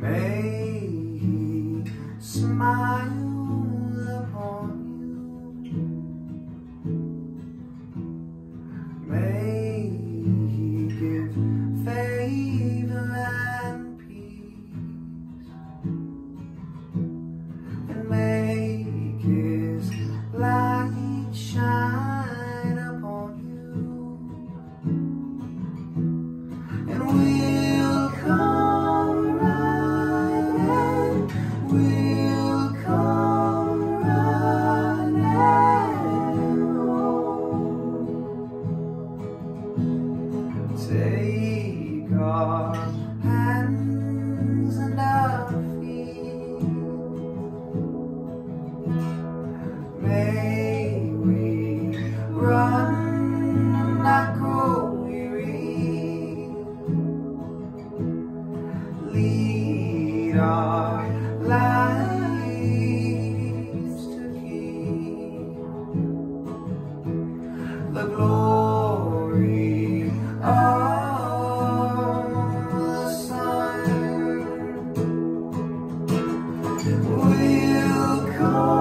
May he smile. take our hands and our feet. May we run and not grow weary. Lead our lives to keep the glory. God.